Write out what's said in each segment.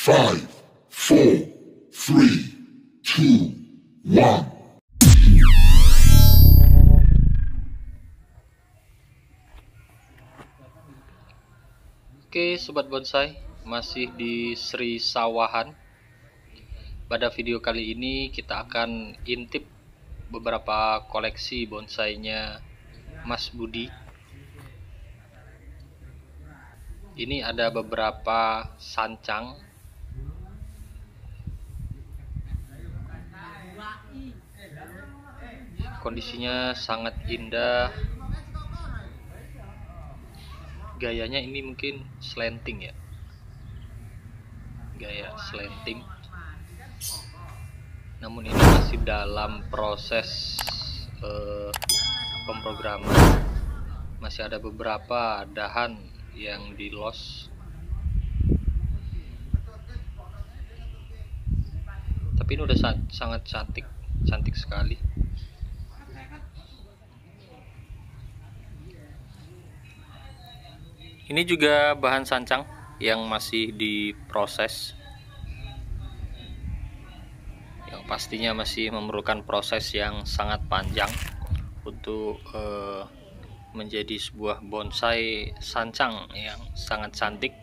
Five, four, three, two, one. Oke Sobat Bonsai Masih di Sri Sawahan. Pada video kali ini kita akan intip beberapa koleksi bonsainya Mas Budi. Ini ada beberapa sancang Kondisinya sangat indah. Gayanya ini mungkin slanting ya. Gaya slanting. Namun ini masih dalam proses uh, pemrograman. Masih ada beberapa dahan yang di loss tapi ini udah sangat cantik cantik sekali Ini juga bahan sancang yang masih diproses. Yang pastinya masih memerlukan proses yang sangat panjang untuk uh, menjadi sebuah bonsai sancang yang sangat cantik.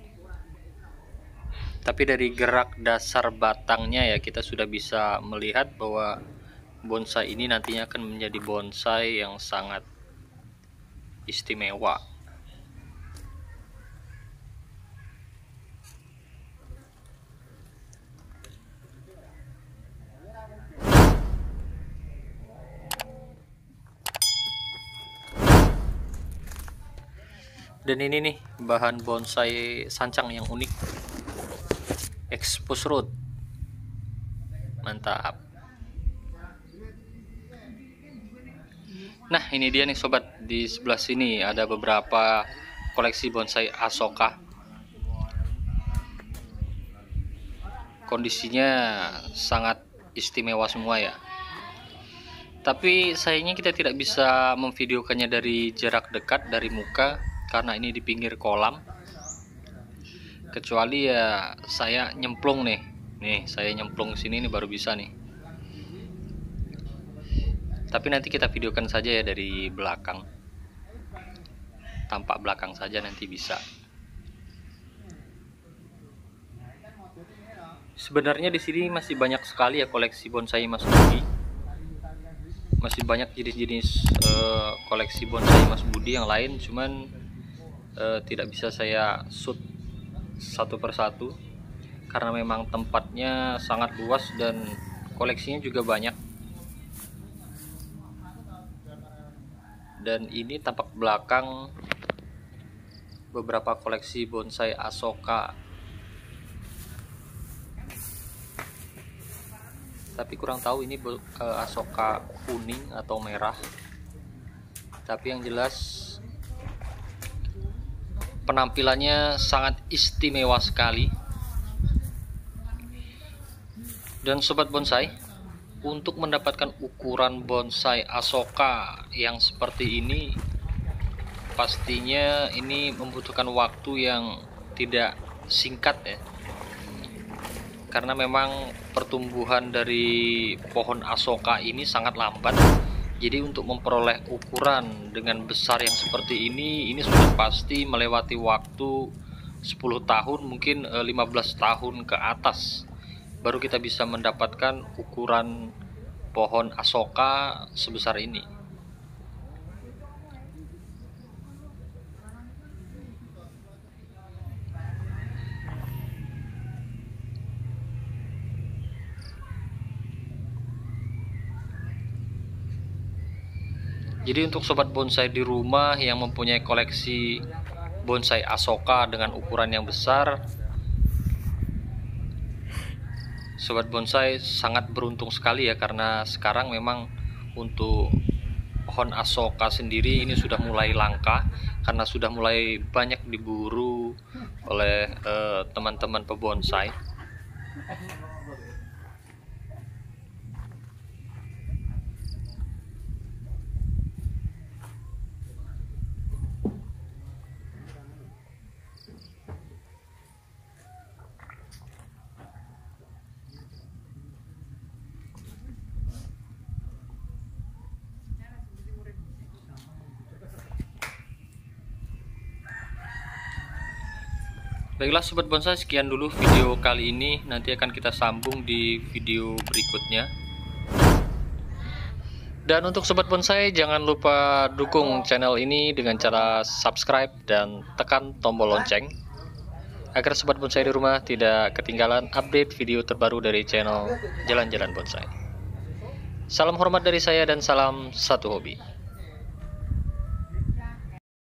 Tapi dari gerak dasar batangnya ya kita sudah bisa melihat bahwa bonsai ini nantinya akan menjadi bonsai yang sangat istimewa. Dan ini nih bahan bonsai sancang yang unik. Expose root. Mantap. Nah ini dia nih sobat. Di sebelah sini ada beberapa koleksi bonsai asoka. Kondisinya sangat istimewa semua ya. Tapi sayangnya kita tidak bisa memvideokannya dari jarak dekat dari muka karena ini di pinggir kolam. Kecuali ya saya nyemplung nih. Nih saya nyemplung sini nih baru bisa nih. Tapi nanti kita videokan saja ya dari belakang. Tampak belakang saja nanti bisa. Sebenarnya di sini masih banyak sekali ya koleksi bonsai Mas Budi. Masih banyak jenis-jenis uh, koleksi bonsai Mas Budi yang lain. Cuman uh, tidak bisa saya shoot satu persatu karena memang tempatnya sangat luas dan koleksinya juga banyak. Dan ini tampak belakang beberapa koleksi bonsai Asoka tapi kurang tahu ini uh, Asoka kuning atau merah. Tapi yang jelas penampilannya sangat istimewa sekali. Dan sobat bonsai untuk mendapatkan ukuran bonsai asoka yang seperti ini pastinya ini membutuhkan waktu yang tidak singkat ya. Karena memang pertumbuhan dari pohon asoka ini sangat lambat jadi untuk memperoleh ukuran dengan besar yang seperti ini ini sudah pasti melewati waktu 10 tahun mungkin 15 eh, tahun ke atas baru kita bisa mendapatkan ukuran pohon asoka sebesar ini Jadi untuk sobat bonsai di rumah yang mempunyai koleksi bonsai Asoka dengan ukuran yang besar, sobat bonsai sangat beruntung sekali ya karena sekarang memang untuk pohon Asoka sendiri ini sudah mulai langka karena sudah mulai banyak diburu oleh eh, teman-teman uh, pebonsai. Baiklah sobat bonsai, sekian dulu video kali ini. Nanti akan kita sambung di video berikutnya. Dan untuk sobat bonsai, jangan lupa dukung channel ini dengan cara subscribe dan tekan tombol lonceng agar sobat bonsai di rumah tidak ketinggalan update video terbaru dari channel Jalan-Jalan Bonsai. Salam hormat dari saya dan salam satu hobi.